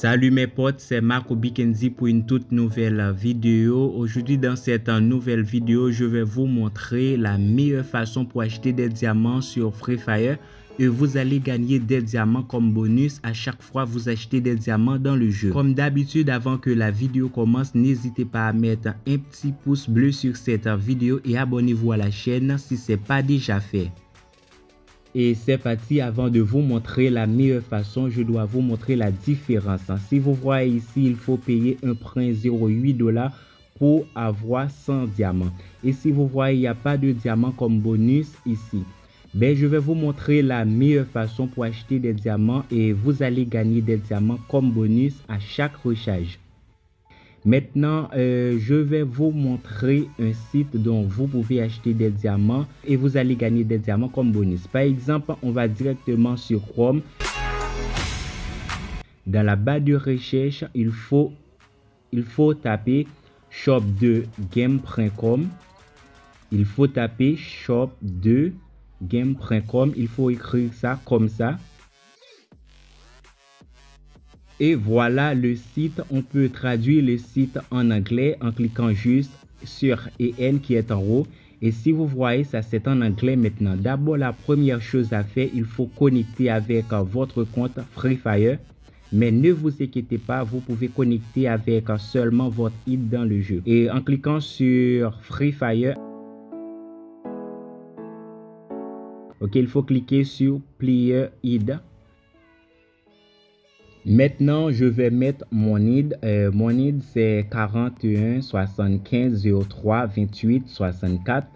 Salut mes potes, c'est Marco Bikenzi pour une toute nouvelle vidéo. Aujourd'hui dans cette nouvelle vidéo, je vais vous montrer la meilleure façon pour acheter des diamants sur Free Fire. Et vous allez gagner des diamants comme bonus à chaque fois vous achetez des diamants dans le jeu. Comme d'habitude, avant que la vidéo commence, n'hésitez pas à mettre un petit pouce bleu sur cette vidéo et abonnez-vous à la chaîne si ce n'est pas déjà fait. Et c'est parti, avant de vous montrer la meilleure façon, je dois vous montrer la différence. Si vous voyez ici, il faut payer 1.08 dollars pour avoir 100 diamants. Et si vous voyez, il n'y a pas de diamants comme bonus ici. Ben, je vais vous montrer la meilleure façon pour acheter des diamants et vous allez gagner des diamants comme bonus à chaque recharge. Maintenant, euh, je vais vous montrer un site dont vous pouvez acheter des diamants et vous allez gagner des diamants comme bonus. Par exemple, on va directement sur Chrome. Dans la barre de recherche, il faut, il faut taper shop 2 game.com. Il faut taper shop 2 game.com. Il faut écrire ça comme ça. Et voilà le site. On peut traduire le site en anglais en cliquant juste sur EN qui est en haut. Et si vous voyez, ça c'est en anglais maintenant. D'abord, la première chose à faire, il faut connecter avec votre compte Free Fire. Mais ne vous inquiétez pas, vous pouvez connecter avec seulement votre ID dans le jeu. Et en cliquant sur Free Fire, ok, il faut cliquer sur Player ID. Maintenant, je vais mettre mon ID. Euh, mon ID, c'est 41 75 03 28 64.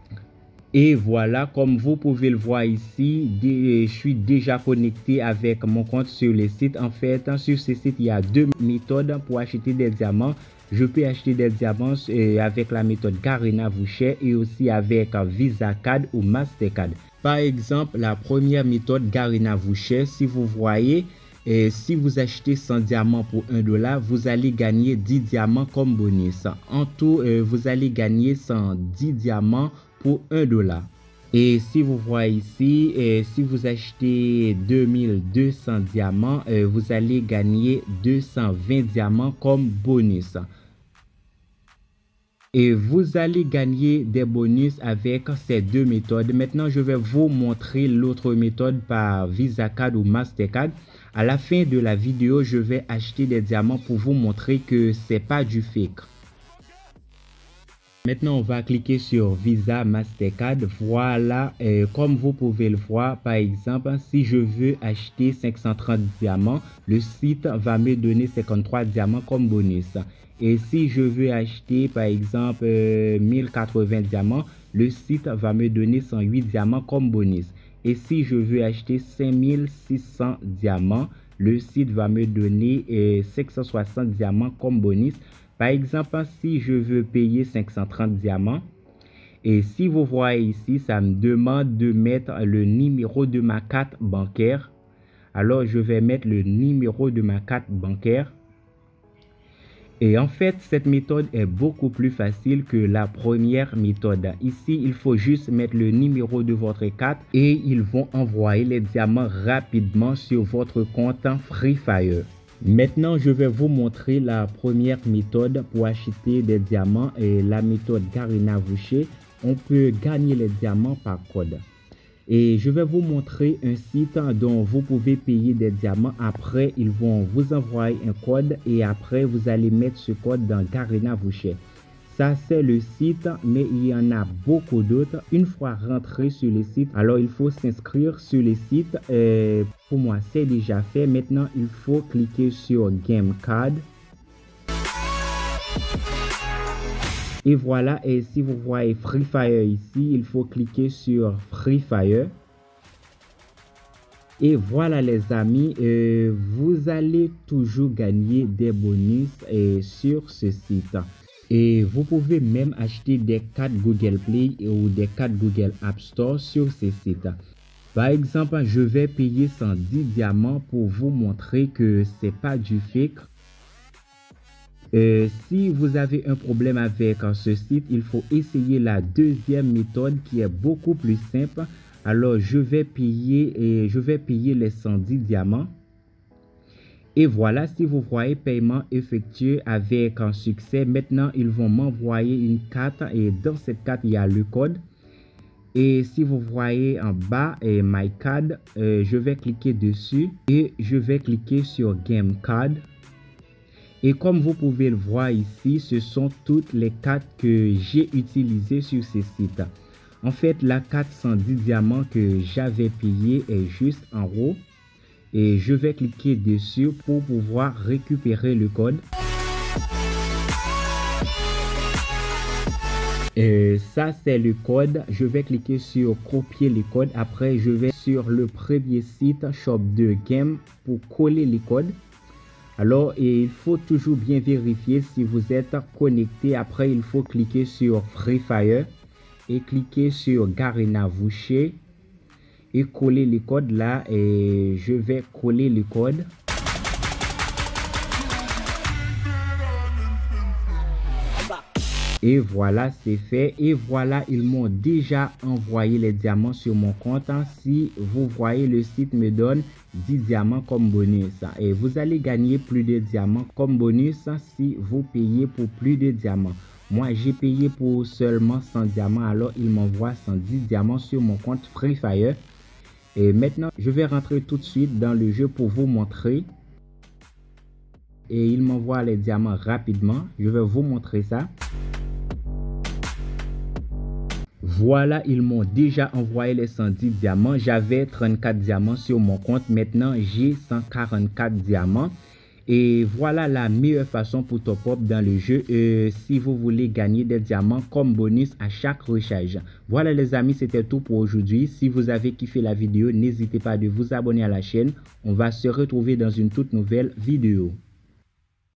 Et voilà, comme vous pouvez le voir ici, je suis déjà connecté avec mon compte sur le site. En fait, sur ce site, il y a deux méthodes pour acheter des diamants. Je peux acheter des diamants euh, avec la méthode Garena Voucher et aussi avec Visa Card ou Mastercard. Par exemple, la première méthode Garena Voucher, si vous voyez, et si vous achetez 100 diamants pour 1 dollar, vous allez gagner 10 diamants comme bonus. En tout, euh, vous allez gagner 110 diamants pour 1 dollar. Et si vous voyez ici, euh, si vous achetez 2200 diamants, euh, vous allez gagner 220 diamants comme bonus. Et vous allez gagner des bonus avec ces deux méthodes. Maintenant, je vais vous montrer l'autre méthode par Visa Card ou Mastercard. À la fin de la vidéo, je vais acheter des diamants pour vous montrer que c'est pas du fake. Maintenant, on va cliquer sur Visa Mastercard. Voilà, euh, comme vous pouvez le voir, par exemple, si je veux acheter 530 diamants, le site va me donner 53 diamants comme bonus. Et si je veux acheter, par exemple, 1080 euh, diamants, le site va me donner 108 diamants comme bonus. Et si je veux acheter 5600 diamants, le site va me donner 560 euh, diamants comme bonus. Par exemple, si je veux payer 530 diamants, et si vous voyez ici, ça me demande de mettre le numéro de ma carte bancaire. Alors, je vais mettre le numéro de ma carte bancaire. Et en fait, cette méthode est beaucoup plus facile que la première méthode. Ici, il faut juste mettre le numéro de votre carte et ils vont envoyer les diamants rapidement sur votre compte Free Fire. Maintenant, je vais vous montrer la première méthode pour acheter des diamants et la méthode Garina Voucher. On peut gagner les diamants par code. Et je vais vous montrer un site dont vous pouvez payer des diamants. Après, ils vont vous envoyer un code et après, vous allez mettre ce code dans Garena Voucher. Ça, c'est le site, mais il y en a beaucoup d'autres. Une fois rentré sur le site, alors il faut s'inscrire sur le site. Euh, pour moi, c'est déjà fait. Maintenant, il faut cliquer sur Game Card. Et voilà, et si vous voyez Free Fire ici, il faut cliquer sur Free Fire. Et voilà les amis, euh, vous allez toujours gagner des bonus euh, sur ce site. Et vous pouvez même acheter des cartes Google Play ou des cartes Google App Store sur ce site. Par exemple, je vais payer 110 diamants pour vous montrer que c'est pas du fake. Euh, si vous avez un problème avec ce site, il faut essayer la deuxième méthode qui est beaucoup plus simple. Alors, je vais payer je vais payer les 110 diamants. Et voilà, si vous voyez paiement effectué avec un succès, maintenant ils vont m'envoyer une carte et dans cette carte, il y a le code. Et si vous voyez en bas, et My Card, euh, je vais cliquer dessus et je vais cliquer sur Game Card. Et comme vous pouvez le voir ici, ce sont toutes les cartes que j'ai utilisées sur ce site. En fait, la 410 diamants que j'avais payé est juste en haut. Et je vais cliquer dessus pour pouvoir récupérer le code. Et ça, c'est le code. Je vais cliquer sur copier le code. Après, je vais sur le premier site Shop de Game pour coller les codes. Alors, il faut toujours bien vérifier si vous êtes connecté. Après, il faut cliquer sur Free Fire et cliquer sur Garena Voucher et coller les codes là. Et je vais coller le code. Et voilà, c'est fait. Et voilà, ils m'ont déjà envoyé les diamants sur mon compte. Si vous voyez, le site me donne 10 diamants comme bonus. Et vous allez gagner plus de diamants comme bonus si vous payez pour plus de diamants. Moi, j'ai payé pour seulement 100 diamants. Alors, il m'envoie 110 diamants sur mon compte Free Fire. Et maintenant, je vais rentrer tout de suite dans le jeu pour vous montrer. Et il m'envoie les diamants rapidement. Je vais vous montrer ça. Voilà, ils m'ont déjà envoyé les 110 diamants. J'avais 34 diamants sur mon compte. Maintenant, j'ai 144 diamants. Et voilà la meilleure façon pour top up dans le jeu euh, si vous voulez gagner des diamants comme bonus à chaque recharge. Voilà les amis, c'était tout pour aujourd'hui. Si vous avez kiffé la vidéo, n'hésitez pas de vous abonner à la chaîne. On va se retrouver dans une toute nouvelle vidéo.